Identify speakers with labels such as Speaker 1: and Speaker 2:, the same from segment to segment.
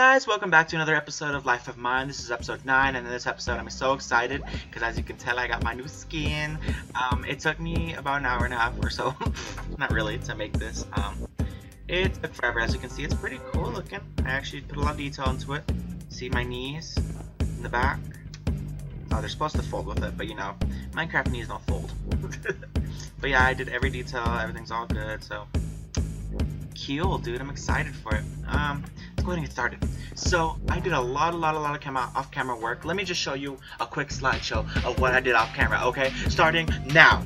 Speaker 1: guys, welcome back to another episode of Life of Mine. This is episode 9, and in this episode I'm so excited because as you can tell I got my new skin. Um, it took me about an hour and a half or so, not really, to make this. Um, it took forever, as you can see, it's pretty cool looking. I actually put a lot of detail into it. See my knees in the back? Oh, they're supposed to fold with it, but you know, Minecraft knees don't fold. but yeah, I did every detail, everything's all good, so cool, dude. I'm excited for it. Um, go ahead and get started. So, I did a lot, a lot, a lot of camera, off-camera work. Let me just show you a quick slideshow of what I did off-camera, okay? Starting now.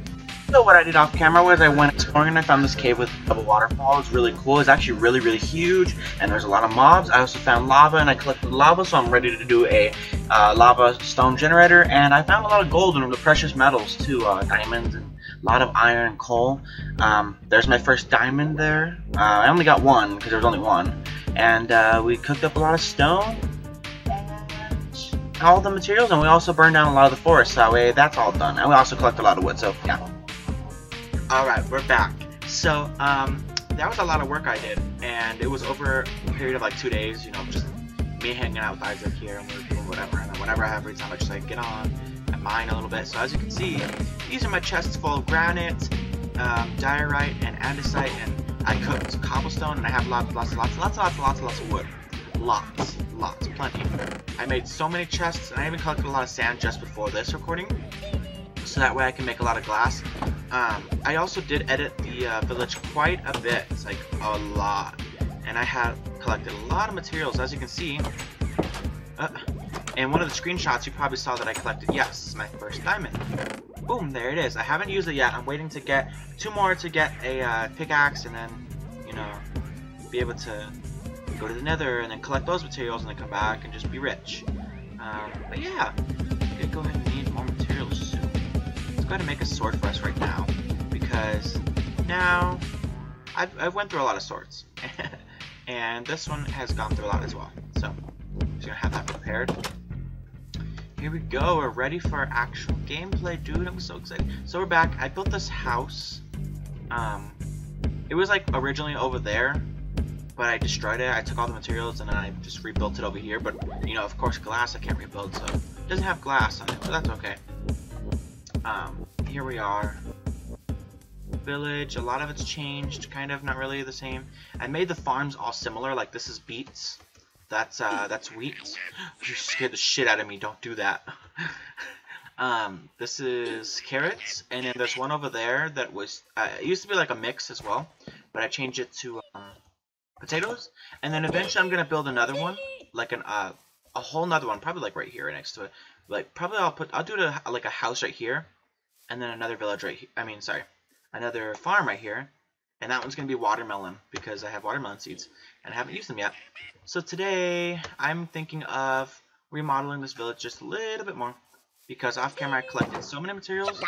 Speaker 1: So what I did off camera was I went exploring and I found this cave with a waterfall. It's really cool. It's actually really, really huge and there's a lot of mobs. I also found lava and I collected lava so I'm ready to do a uh, lava stone generator and I found a lot of gold and the precious metals too, uh, diamonds and a lot of iron and coal. Um, there's my first diamond there. Uh, I only got one because there was only one. And uh, we cooked up a lot of stone and all the materials and we also burned down a lot of the forest that way that's all done. And we also collect a lot of wood so yeah. Alright, we're back. So, um, that was a lot of work I did, and it was over a period of like two days, you know, just me hanging out with Isaac here, and we were doing whatever, and whenever I have free time, I just like get on mine a little bit. So as you can see, these are my chests full of granite, um, diorite, and andesite, and I cooked cobblestone, and I have lots, lots, lots, lots, lots, lots, lots of wood. Lots, lots, plenty. I made so many chests, and I even collected a lot of sand just before this recording, so that way I can make a lot of glass. Um, I also did edit the uh, village quite a bit, it's like a lot, and I had collected a lot of materials, as you can see. Uh, and one of the screenshots you probably saw that I collected, yes, my first diamond. Boom, there it is. I haven't used it yet. I'm waiting to get two more to get a uh, pickaxe and then, you know, be able to go to the nether and then collect those materials and then come back and just be rich. Um, but yeah, I'm gonna go ahead and need more materials soon. Let's go ahead and make a sword for us right now because now I've, I've went through a lot of swords and this one has gone through a lot as well. So just gonna have that prepared. Here we go, we're ready for our actual gameplay, dude. I'm so excited. So we're back. I built this house. Um, it was like originally over there, but I destroyed it. I took all the materials and then I just rebuilt it over here. But you know, of course, glass I can't rebuild, so it doesn't have glass on it, but that's okay. Um, here we are. Village, a lot of it's changed, kind of, not really the same. I made the farms all similar, like this is beets. That's, uh, that's wheat. You scared the shit out of me, don't do that. um, this is carrots, and then there's one over there that was, uh, it used to be like a mix as well, but I changed it to, uh, potatoes. And then eventually I'm gonna build another one, like an, uh, a whole nother one, probably like right here next to it. Like, probably I'll put, I'll do a, like a house right here, and then another village right here, I mean, sorry, another farm right here, and that one's to be watermelon, because I have watermelon seeds, and I haven't used them yet. So today, I'm thinking of remodeling this village just a little bit more, because off camera I collected so many materials,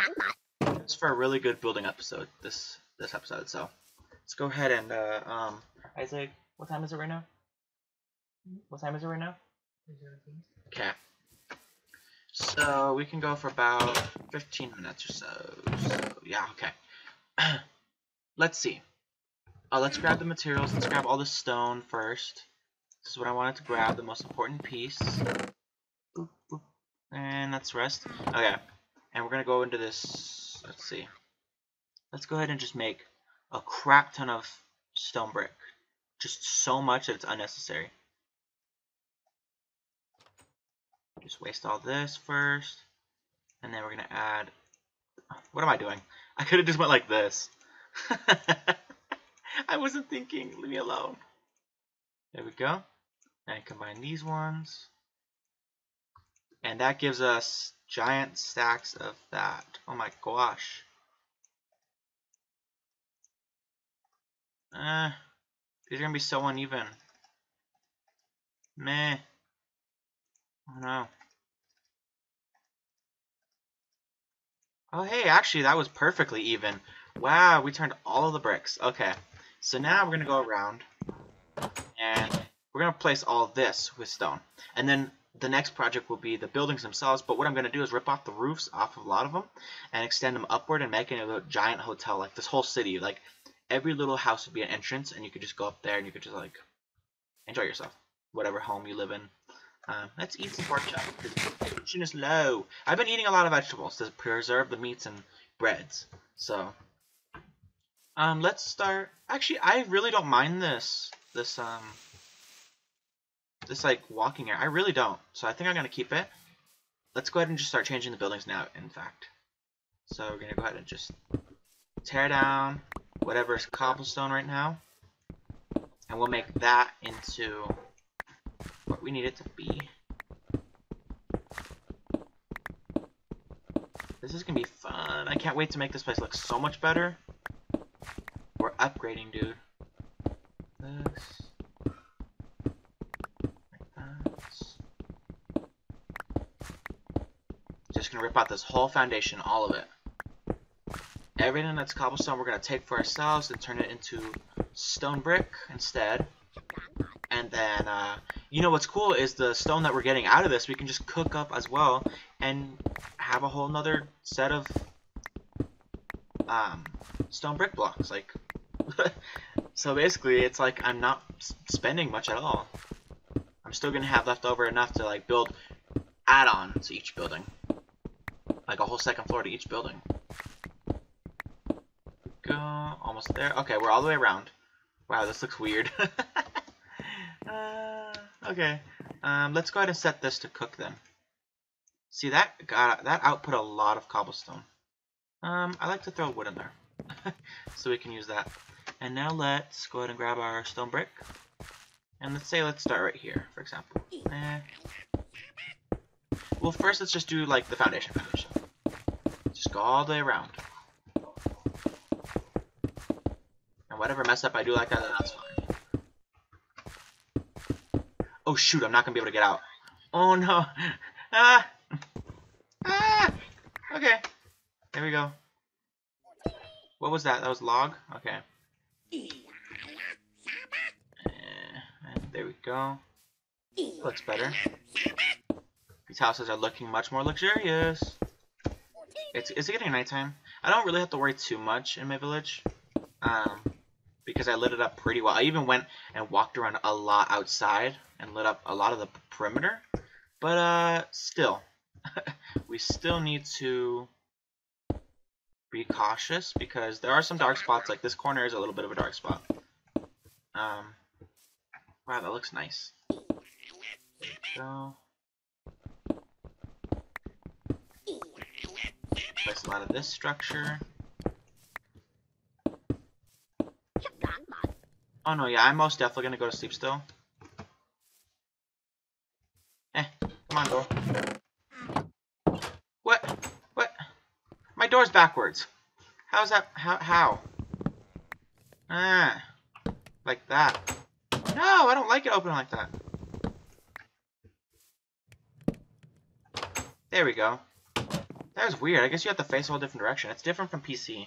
Speaker 1: it's for a really good building episode, this this episode, so let's go ahead and, uh, um, Isaac, what time is it right now? What time is it right now? Okay. So we can go for about 15 minutes or so. So yeah, okay. let's see. Uh, let's grab the materials. Let's grab all the stone first. This is what I wanted to grab, the most important piece. Boop, boop. And that's rest. Okay. And we're going to go into this. Let's see. Let's go ahead and just make a crap ton of stone brick. Just so much that it's unnecessary. Just waste all this first. And then we're going to add... What am I doing? I could have just went like this. I wasn't thinking. Leave me alone. There we go. And combine these ones. And that gives us giant stacks of that. Oh my gosh. Uh, these are going to be so uneven. Meh. Oh no. Oh hey, actually that was perfectly even. Wow, we turned all of the bricks. Okay, so now we're going to go around and we're going to place all this with stone. And then the next project will be the buildings themselves, but what I'm going to do is rip off the roofs off of a lot of them and extend them upward and make it a giant hotel, like this whole city. Like, every little house would be an entrance, and you could just go up there and you could just, like, enjoy yourself. whatever home you live in. Let's eat some pork chop because nutrition is low. I've been eating a lot of vegetables to preserve the meats and breads. So, um, let's start. Actually, I really don't mind this. This um, this like walking area. I really don't. So I think I'm gonna keep it. Let's go ahead and just start changing the buildings now. In fact, so we're gonna go ahead and just tear down whatever is cobblestone right now, and we'll make that into what we need it to be. This is gonna be fun. I can't wait to make this place look so much better. Upgrading, dude. This. Just gonna rip out this whole foundation, all of it. Everything that's cobblestone we're gonna take for ourselves and turn it into stone brick instead. And then, uh, you know what's cool is the stone that we're getting out of this, we can just cook up as well and have a whole nother set of um, stone brick blocks. Like, so basically, it's like I'm not spending much at all. I'm still gonna have left over enough to like build add-on to each building, like a whole second floor to each building. Go almost there. Okay, we're all the way around. Wow, this looks weird. uh, okay, um, let's go ahead and set this to cook then. See that got that output a lot of cobblestone. Um, I like to throw wood in there, so we can use that. And now let's go ahead and grab our stone brick. And let's say let's start right here, for example. Eh. Well, first let's just do like the foundation foundation. Just go all the way around. And whatever mess up I do like that, then that's fine. Oh shoot, I'm not gonna be able to get out. Oh no. Ah! Ah! Okay. There we go. What was that? That was log? Okay. Uh, there we go. Looks better. These houses are looking much more luxurious. It's, is it getting nighttime? I don't really have to worry too much in my village. Um, because I lit it up pretty well. I even went and walked around a lot outside and lit up a lot of the perimeter. But, uh, still. we still need to be cautious because there are some dark spots. Like this corner is a little bit of a dark spot. Um, wow, that looks nice. So, place a lot of this structure. Oh no, yeah, I'm most definitely gonna go to sleep still. Eh, come on, door. What? What? My door's backwards. How's that? How? How? Ah. Like that. No, I don't like it open like that. There we go. That was weird. I guess you have to face a whole different direction. It's different from PC.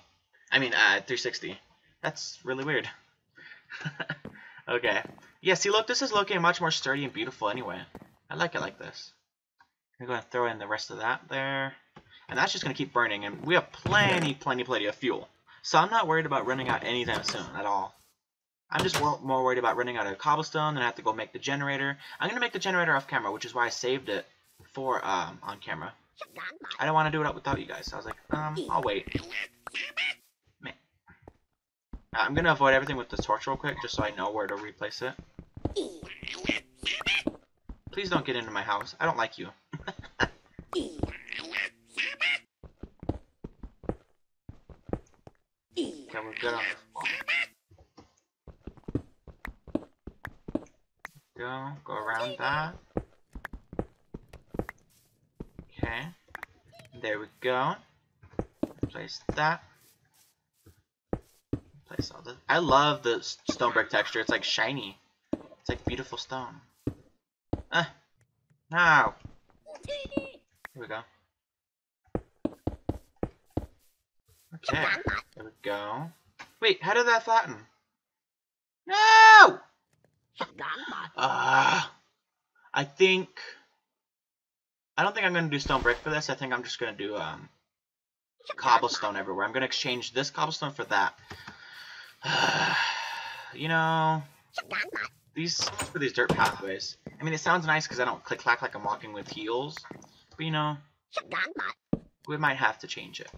Speaker 1: I mean, uh, 360. That's really weird. okay. Yeah, see, look, this is looking much more sturdy and beautiful anyway. I like it like this. I'm going to throw in the rest of that there. And that's just going to keep burning, and we have plenty, plenty, plenty of fuel. So I'm not worried about running out anytime soon at all. I'm just more worried about running out of cobblestone, and I have to go make the generator. I'm going to make the generator off camera, which is why I saved it for um, on camera. I don't want to do it without you guys, so I was like, um, I'll wait. I'm going to avoid everything with the torch real quick, just so I know where to replace it. Please don't get into my house. I don't like you. okay, we're good on this wall. Go, go around that. Okay. There we go. Place that. Place all this. I love the stone brick texture. It's like shiny. It's like beautiful stone. Ah. Now. Here we go. Okay. There we go. Wait, how did that flatten? No! Uh, I think... I don't think I'm going to do stone brick for this. I think I'm just going to do um, cobblestone everywhere. I'm going to exchange this cobblestone for that. you know... these for these dirt pathways. I mean, it sounds nice because I don't click clack like I'm walking with heels, but you know, we might have to change it.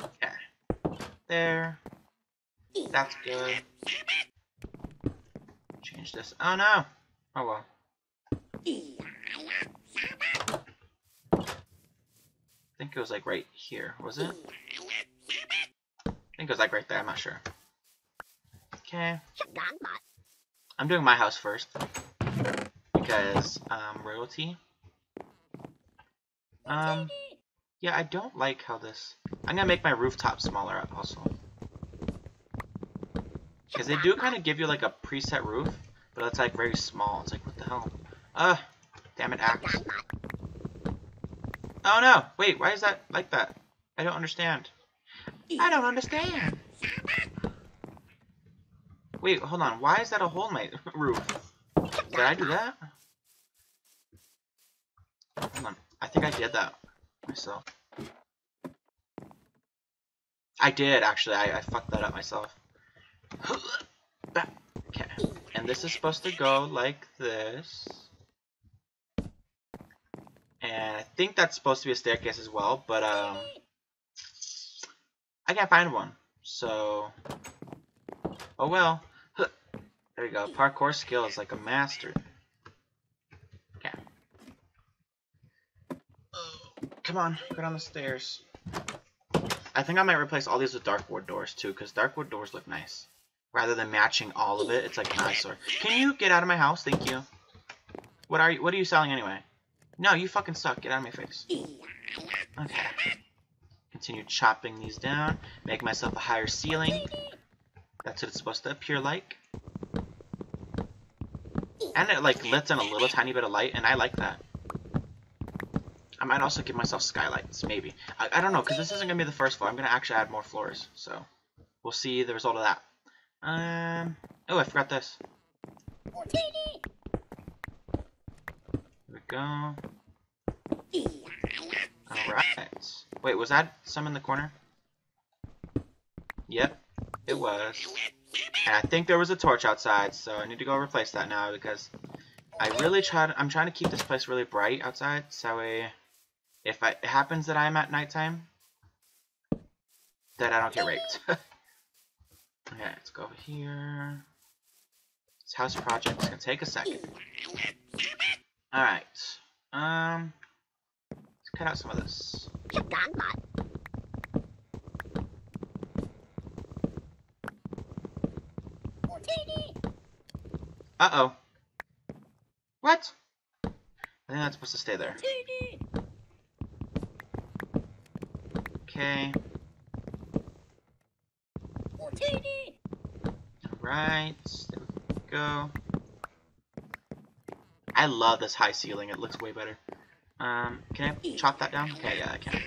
Speaker 1: Okay, there. That's good. Change this. Oh no. Oh well. I think it was like right here, was it? I think it was like right there, I'm not sure. Okay. I'm doing my house first. Because, um, royalty. Um, yeah, I don't like how this... I'm gonna make my rooftop smaller also. Because they do kind of give you like a preset roof, but it's like very small. It's like, what the hell? Uh, damn it, axe. Oh no! Wait, why is that like that? I don't understand. I don't understand! Wait, hold on. Why is that a hole in my roof? Did I do that? Hold on. I think I did that myself. I did, actually. I, I fucked that up myself. Okay. And this is supposed to go like this. And I think that's supposed to be a staircase as well, but um I can't find one. So Oh well. There you go. Parkour skill is like a master. Okay. Come on, go down the stairs. I think I might replace all these with dark wood doors too, because dark wood doors look nice. Rather than matching all of it, it's like an eyesore. Can you get out of my house? Thank you. What are you? What are you selling anyway? No, you fucking suck. Get out of my face. Okay. Continue chopping these down. Make myself a higher ceiling. That's what it's supposed to appear like. And it like lets in a little tiny bit of light, and I like that. I might also give myself skylights, maybe. I, I don't know, because this isn't going to be the first floor. I'm going to actually add more floors, so we'll see the result of that. Um, oh, I forgot this. There we go. Alright. Wait, was that some in the corner? Yep, it was. And I think there was a torch outside, so I need to go replace that now because I really try to, I'm trying to keep this place really bright outside, so we if I, it happens that I'm at nighttime, that I don't get raped. okay, let's go over here. This house project is gonna take a second. Alright. Um let's cut out some of this. Uh-oh. What? I think that's supposed to stay there. Okay. Alright, there we go. I love this high ceiling, it looks way better. Um, can I chop that down? Okay, yeah, I can.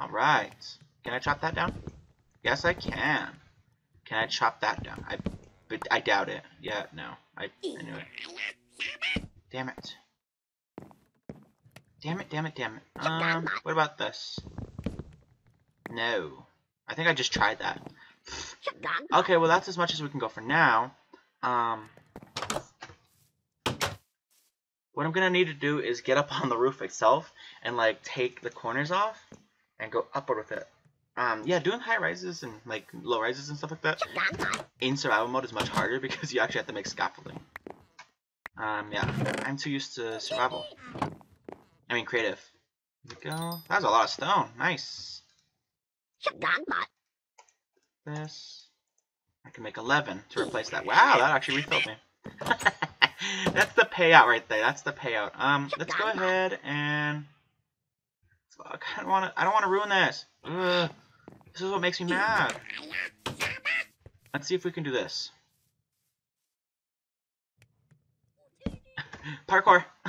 Speaker 1: Alright. Can I chop that down? Yes, I can. Can I chop that down? I, but I doubt it. Yeah, no. I, I knew it. Damn it. Damn it, damn it, damn it. Um, what about this? No. I think I just tried that. Okay, well that's as much as we can go for now. Um, what I'm gonna need to do is get up on the roof itself and like take the corners off and go upward with it. Um, yeah, doing high rises and like low rises and stuff like that in survival mode is much harder because you actually have to make scaffolding. Um, yeah, I'm too used to survival. I mean creative. There we go. That was a lot of stone. Nice. This. I can make 11 to replace that. Wow, that actually refilled me. That's the payout right there. That's the payout. Um, let's go ahead and. I don't want to. I don't want to ruin this. Ugh. This is what makes me mad. Let's see if we can do this. Parkour.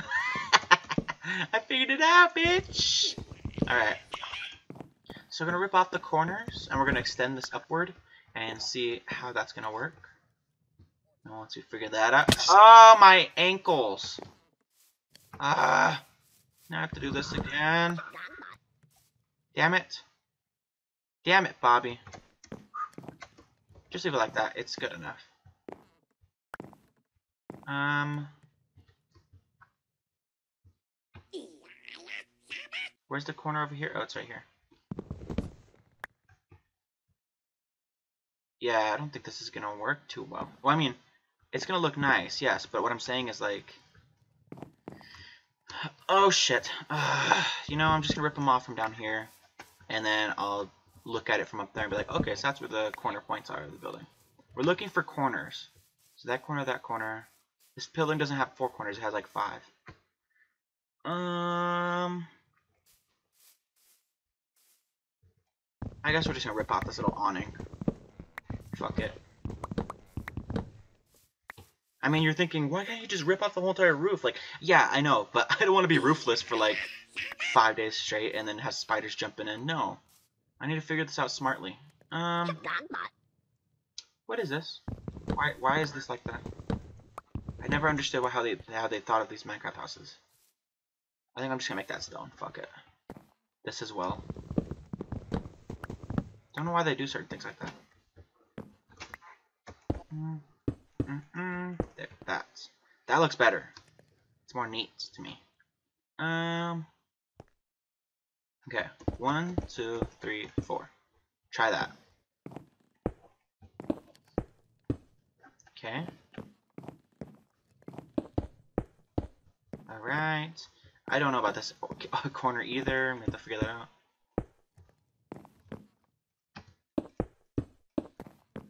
Speaker 1: I figured it out, bitch. All right. So we're going to rip off the corners, and we're going to extend this upward and see how that's going to work. And once we figure that out... Oh, my ankles! Ah, uh, now I have to do this again. Damn it. Damn it, Bobby. Just leave it like that. It's good enough. Um. Where's the corner over here? Oh, it's right here. Yeah, I don't think this is gonna work too well. Well, I mean, it's gonna look nice, yes, but what I'm saying is like... Oh, shit. Uh, you know, I'm just gonna rip them off from down here, and then I'll look at it from up there and be like, okay, so that's where the corner points are of the building. We're looking for corners. So that corner, that corner. This building doesn't have four corners, it has like five. Um... I guess we're just gonna rip off this little awning. Fuck it. I mean, you're thinking, why can't you just rip off the whole entire roof? Like, yeah, I know, but I don't want to be roofless for like five days straight and then have spiders jumping in. No. I need to figure this out smartly. Um, what is this? Why, why is this like that? I never understood how they how they thought of these Minecraft houses. I think I'm just gonna make that stone. Fuck it. This as well. Don't know why they do certain things like that. Mm, mm. There, that's that looks better. It's more neat to me. Um. Okay, one, two, three, four. Try that. Okay. All right. I don't know about this corner either. I'm gonna have to figure that out.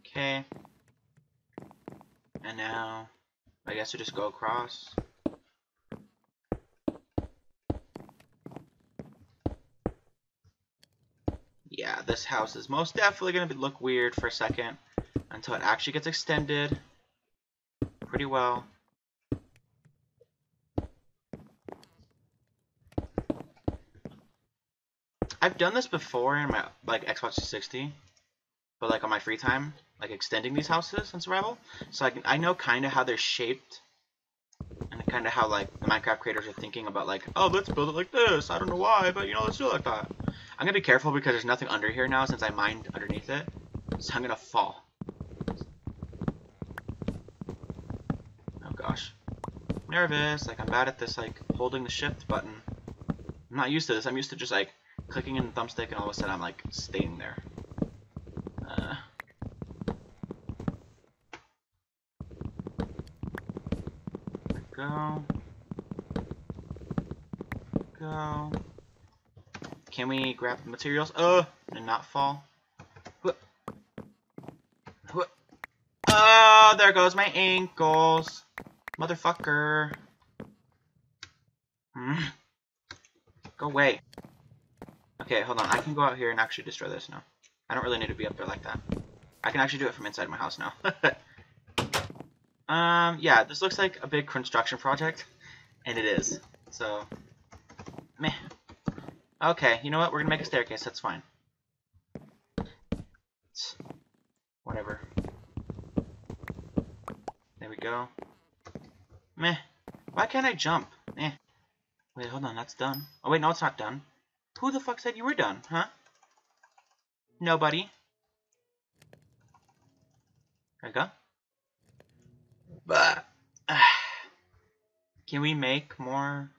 Speaker 1: Okay. And now, I guess we just go across. Yeah, this house is most definitely going to look weird for a second until it actually gets extended pretty well. I've done this before in my like Xbox 360, but like on my free time like extending these houses in survival. So I can I know kind of how they're shaped, and kind of how like the Minecraft creators are thinking about like, oh, let's build it like this. I don't know why, but you know, let's do it like that. I'm gonna be careful because there's nothing under here now since I mined underneath it, so I'm gonna fall. Oh gosh, I'm nervous. Like I'm bad at this, like holding the shift button. I'm not used to this. I'm used to just like clicking in the thumbstick and all of a sudden I'm like staying there. Go. Go. Can we grab the materials? Oh, and not fall. Oh, there goes my ankles. Motherfucker. Hmm. Go away. Okay, hold on. I can go out here and actually destroy this now. I don't really need to be up there like that. I can actually do it from inside my house now. Um, yeah, this looks like a big construction project, and it is. So, meh. Okay, you know what? We're gonna make a staircase. That's fine. It's whatever. There we go. Meh. Why can't I jump? Eh. Wait, hold on. That's done. Oh, wait, no, it's not done. Who the fuck said you were done, huh? Nobody. There we go. But can we make more?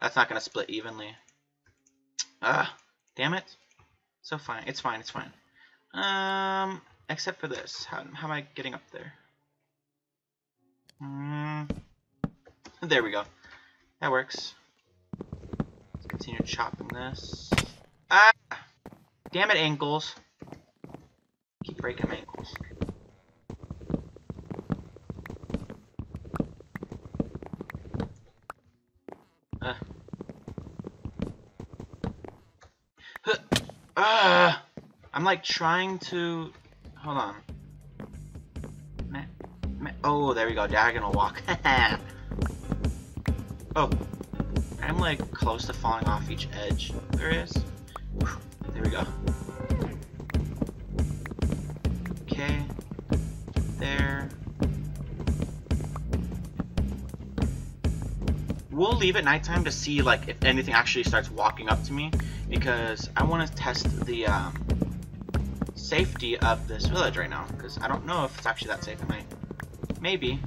Speaker 1: That's not gonna split evenly. Ah, damn it. So fine. It's fine. It's fine. Um, except for this. How, how am I getting up there? Mm, there we go. That works. Let's continue chopping this. Ah! Damn it, ankles. Keep breaking my ankles. I'm like trying to... Hold on. Oh, there we go. Diagonal walk. oh. I'm like close to falling off each edge there is. There we go. Okay. There. We'll leave at nighttime to see like if anything actually starts walking up to me because I want to test the um, safety of this village right now, because I don't know if it's actually that safe at night. Maybe.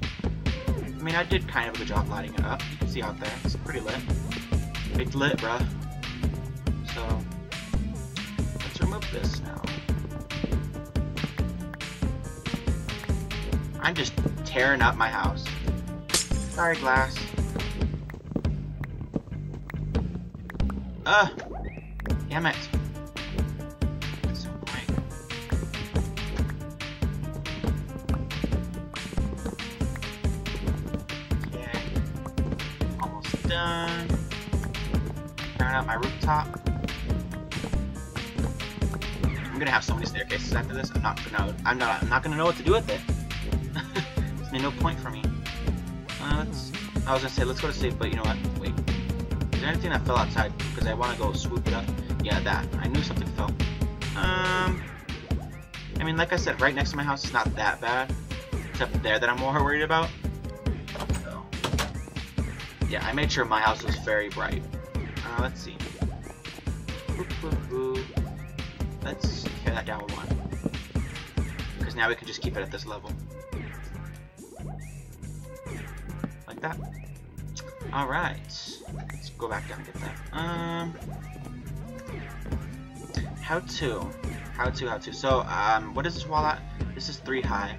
Speaker 1: I mean, I did kind of a good job lighting it up. You can see out there. It's pretty lit. It's lit, bruh. So, let's remove this now. I'm just tearing up my house. Sorry, glass. Ugh! Damn it. My rooftop. I'm gonna have so many staircases after this. I'm not gonna. I'm not. I'm not gonna know what to do with it. There's no point for me. Uh. I was gonna say let's go to sleep, but you know what? Wait. Is there anything that fell outside? Because I want to go swoop it up. Yeah, that. I knew something fell. Um. I mean, like I said, right next to my house is not that bad. Except there that I'm more worried about. So. Yeah, I made sure my house was very bright. Uh, let's see. Let's tear that down one. Because now we can just keep it at this level. Like that. Alright. Let's go back down and get that. Um. How to? How to, how to. So, um, what is this wall at? This is 3 high.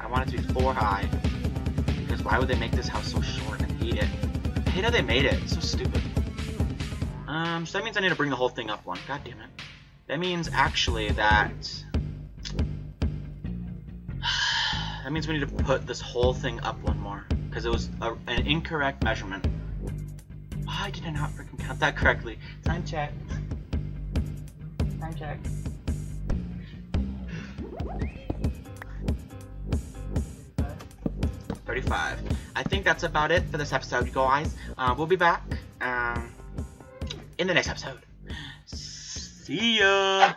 Speaker 1: I want it to be 4 high. Because why would they make this house so short? I hate it. I hate how they made it. It's so stupid. Um, so that means I need to bring the whole thing up one. God damn it. That means actually that... that means we need to put this whole thing up one more. Because it was a, an incorrect measurement. Why did I not freaking count that correctly? Time check. Time check. Thirty-five. I think that's about it for this episode, guys. Uh, we'll be back um, in the next episode. See ya.